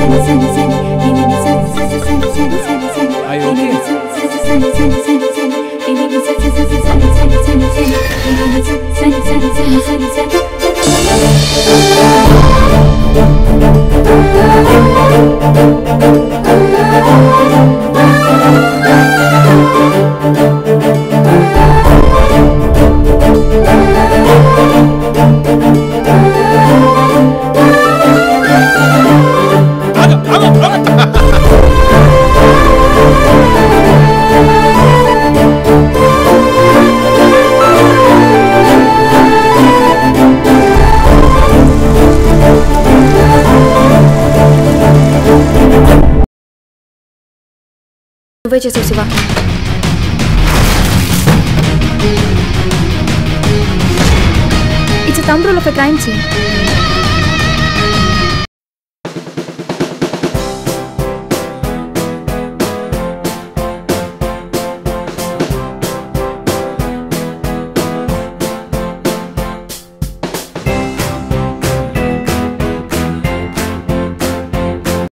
seni seni seni Elini seni seni seni seni seni seni Elini seni seni seni seni seni seni Elini seni seni seni seni seni seni Elini seni seni seni seni seni seni నువ్వే చేసావు Siva it's thumb rule of a crime scene